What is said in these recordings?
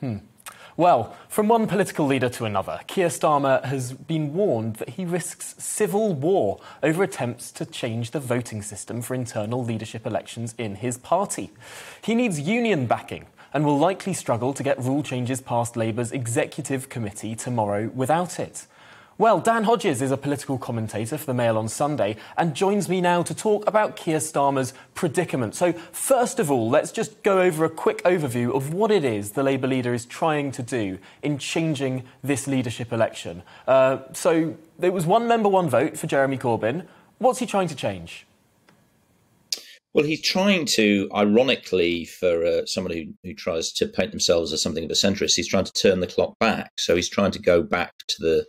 Hmm. Well, from one political leader to another, Keir Starmer has been warned that he risks civil war over attempts to change the voting system for internal leadership elections in his party. He needs union backing and will likely struggle to get rule changes past Labour's executive committee tomorrow without it. Well, Dan Hodges is a political commentator for the Mail on Sunday and joins me now to talk about Keir Starmer's predicament. So, first of all, let's just go over a quick overview of what it is the Labour leader is trying to do in changing this leadership election. Uh, so, there was one member, one vote for Jeremy Corbyn. What's he trying to change? Well, he's trying to, ironically, for uh, someone who, who tries to paint themselves as something of a centrist, he's trying to turn the clock back. So he's trying to go back to the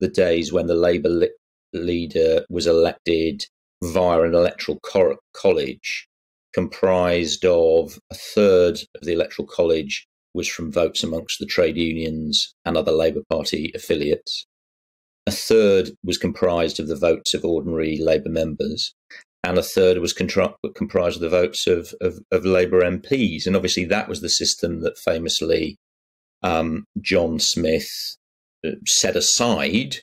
the days when the Labour li- leader was elected via an electoral co- college comprised of a third of the electoral college was from votes amongst the trade unions and other Labour Party affiliates. A third was comprised of the votes of ordinary Labour members, and a third was comprised of the votes of, of, of, Labour MPs. And obviously, that was the system that famously um, John Smith set aside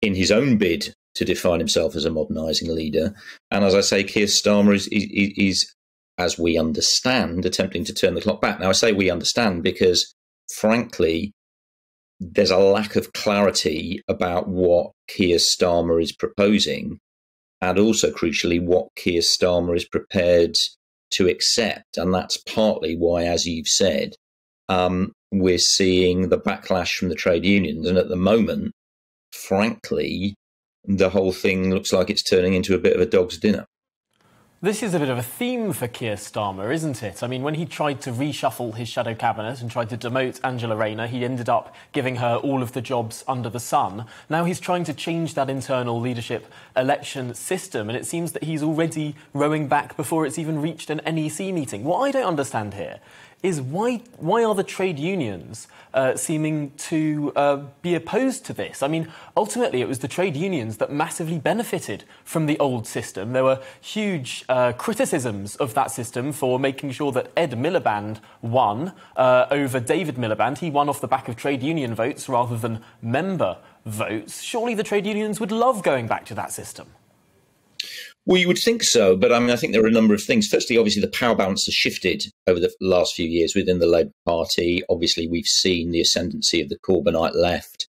in his own bid to define himself as a modernising leader. And as I say, Keir Starmer is, is, is, as we understand, attempting to turn the clock back. Now, I say we understand because, frankly, there's a lack of clarity about what Keir Starmer is proposing, and also crucially, what Keir Starmer is prepared to accept. And that's partly why, as you've said, um, we're seeing the backlash from the trade unions. And at the moment, frankly, the whole thing looks like it's turning into a bit of a dog's dinner. This is a bit of a theme for Keir Starmer, isn't it? I mean, when he tried to reshuffle his shadow cabinet and tried to demote Angela Rayner, he ended up giving her all of the jobs under the sun. Now he's trying to change that internal leadership election system, and it seems that he's already rowing back before it's even reached an NEC meeting. What I don't understand here is why, why are the trade unions uh, seeming to uh, be opposed to this? I mean, ultimately, it was the trade unions that massively benefited from the old system. There were huge uh, criticisms of that system for making sure that Ed Miliband won uh, over David Miliband. He won off the back of trade union votes rather than member votes. Surely the trade unions would love going back to that system. Well, you would think so, but I mean, I think there are a number of things. Firstly, obviously, the power balance has shifted over the last few years within the Labour Party. Obviously, we've seen the ascendancy of the Corbynite left,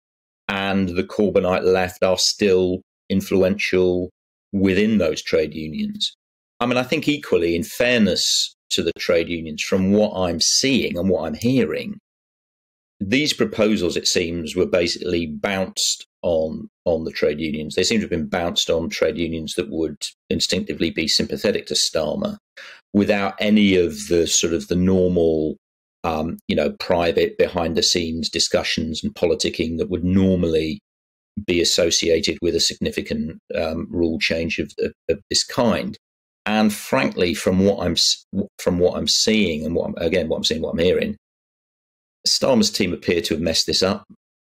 and the Corbynite left are still influential within those trade unions. I mean, I think equally, in fairness to the trade unions, from what I'm seeing and what I'm hearing, these proposals, it seems, were basically bounced on on the trade unions. They seem to have been bounced on trade unions that would instinctively be sympathetic to Starmer, without any of the sort of the normal, um, you know, private behind the scenes discussions and politicking that would normally be associated with a significant um, rule change of, of, of, this kind. And frankly, from what I'm from what I'm seeing and what I'm, again what I'm seeing, what I'm hearing, Starmer's team appear to have messed this up.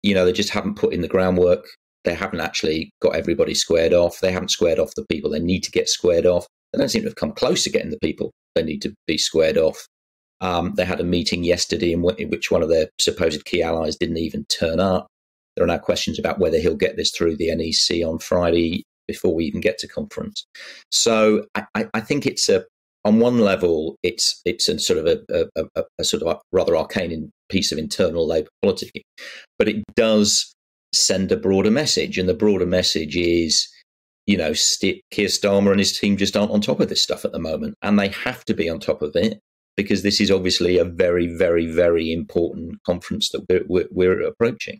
You know, they just haven't put in the groundwork. They haven't actually got everybody squared off. They haven't squared off the people they need to get squared off. They don't seem to have come close to getting the people they need to be squared off. Um, they had a meeting yesterday in, in which one of their supposed key allies didn't even turn up. There are now questions about whether he'll get this through the NEC on Friday before we even get to conference. So I, I think it's a on one level, it's it's a sort of a, a, a, a sort of rather arcane piece of internal Labour politicking, but it does send a broader message, and the broader message is, you know, Keir Starmer and his team just aren't on top of this stuff at the moment, and they have to be on top of it because this is obviously a very, very, very important conference that we're, we're, we're approaching.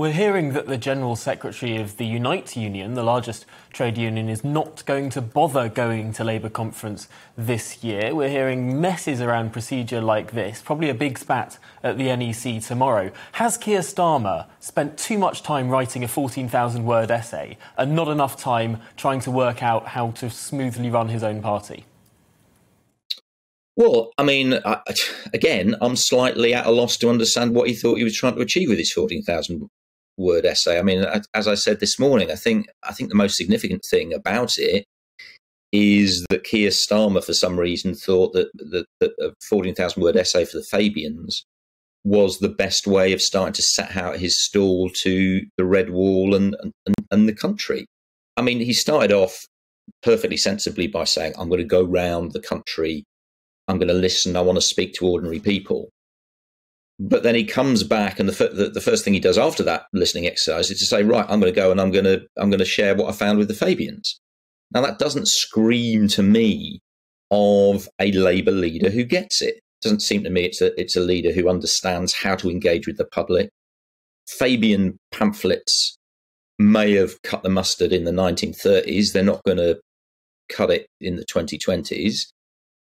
We're hearing that the General Secretary of the Unite Union, the largest trade union, is not going to bother going to Labour conference this year. We're hearing messes around procedure like this, probably a big spat at the NEC tomorrow. Has Keir Starmer spent too much time writing a 14,000 word essay and not enough time trying to work out how to smoothly run his own party? Well, I mean, I, again, I'm slightly at a loss to understand what he thought he was trying to achieve with his 14,000 word essay. I mean, as I said this morning, I think I think the most significant thing about it is that Keir Starmer, for some reason, thought that, that, that a fourteen thousand word essay for the Fabians was the best way of starting to set out his stall to the Red Wall and, and, and the country. I mean, he started off perfectly sensibly by saying, I'm going to go round the country, I'm going to listen, I want to speak to ordinary people. But then he comes back, and the, the, the first thing he does after that listening exercise is to say, "Right, I'm going to go and I'm going to I'm going to share what I found with the Fabians." Now that doesn't scream to me of a Labour leader who gets it. it. Doesn't seem to me it's a it's a leader who understands how to engage with the public. Fabian pamphlets may have cut the mustard in the 1930s. They're not going to cut it in the 2020s.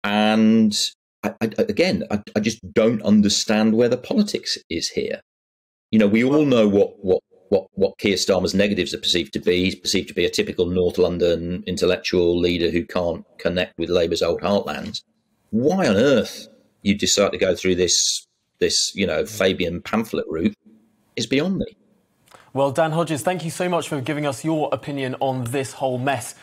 And I, I, again, I, I, just don't understand where the politics is here. You know, we all know what what what what Keir Starmer's negatives are perceived to be. He's perceived to be a typical North London intellectual leader who can't connect with Labour's old heartlands. Why on earth you decide to go through this this you know Fabian pamphlet route is beyond me. Well, Dan Hodges, thank you so much for giving us your opinion on this whole mess